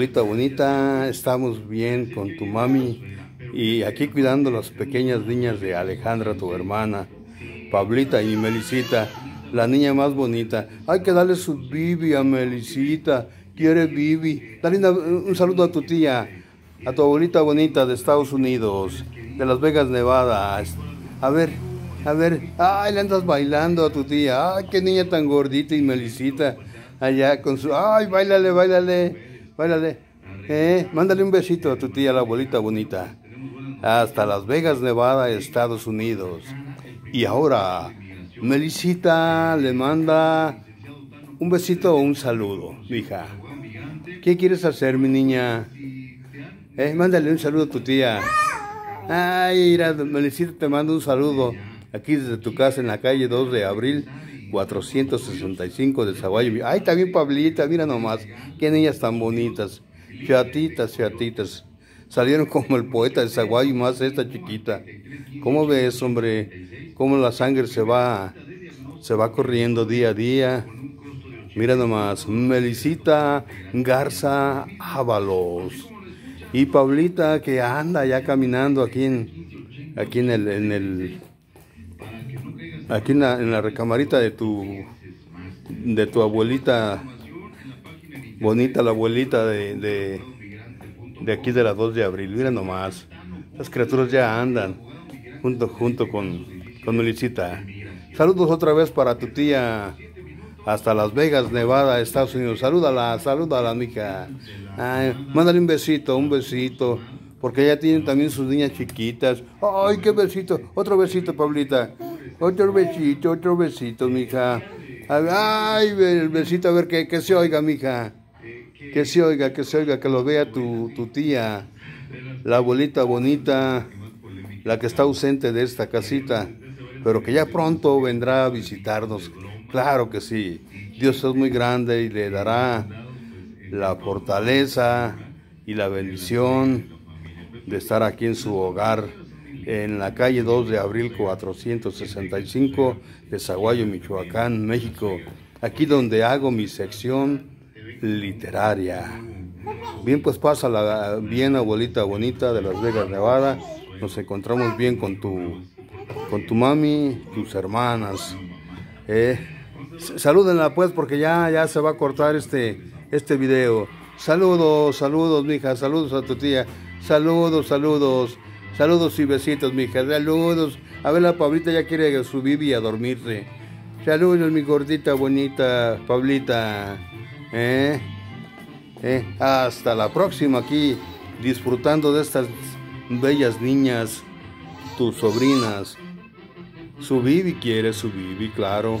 Abuelita bonita, estamos bien con tu mami y aquí cuidando las pequeñas niñas de Alejandra, tu hermana, Pablita y Melisita, la niña más bonita. Hay que darle su bibi a Melisita, quiere bibi. Dale un saludo a tu tía, a tu abuelita bonita de Estados Unidos, de Las Vegas, Nevada. A ver, a ver, ay, le andas bailando a tu tía, ay, qué niña tan gordita y Melisita, allá con su, ay, bailale, bailale. Báilale. Eh, mándale un besito a tu tía, la abuelita bonita. Hasta Las Vegas, Nevada, Estados Unidos. Y ahora, Melisita le manda un besito o un saludo, hija. ¿Qué quieres hacer, mi niña? Eh, mándale un saludo a tu tía. Ay, Melisita te manda un saludo aquí desde tu casa en la calle 2 de abril 465 de Zaguayo. Ay, también Pablita, mira nomás, qué niñas tan bonitas, fiatitas, fiatitas. Salieron como el poeta de Zaguayo más esta chiquita. ¿Cómo ves, hombre? Cómo la sangre se va, se va corriendo día a día. Mira nomás, Melisita Garza Ábalos. Y Pablita que anda ya caminando aquí aquí en el, aquí en la, en la recamarita de tu, de tu abuelita, bonita la abuelita de, de, aquí de la 2 de abril. Mira nomás, las criaturas ya andan junto, junto con, con. Saludos otra vez para tu tía hasta Las Vegas, Nevada, Estados Unidos. Salúdala, salúdala, mija. Ay, mándale un besito, un besito. Porque ella tiene también sus niñas chiquitas. Ay, qué besito. Otro besito, Pablita. Otro besito, otro besito, mija. Ay, el besito, a ver que, que se oiga, mija. Que se oiga, que se oiga, que lo vea tu, tu tía. La abuelita bonita, la que está ausente de esta casita, pero que ya pronto vendrá a visitarnos. Claro que sí. Dios es muy grande y le dará la fortaleza y la bendición de estar aquí en su hogar en la calle 2 de abril 465 de Zaguayo, Michoacán, México. Aquí donde hago mi sección literaria. Bien, pues pasa la bien abuelita bonita de Las Vegas, Nevada. Nos encontramos bien con tu con tu mami, tus hermanas. Eh, salúdenla pues porque ya, ya se va a cortar este, este video. Saludos, saludos, mija, saludos a tu tía. Saludos, saludos, saludos y besitos, mija. Saludos. A ver, la Pablita ya quiere su bibi a dormirse. Saludos, mi gordita bonita, Pablita. Eh, eh, hasta la próxima aquí, disfrutando de estas bellas niñas, tus sobrinas. Su Bibi quiere su Bibi, claro.